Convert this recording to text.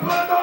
cuando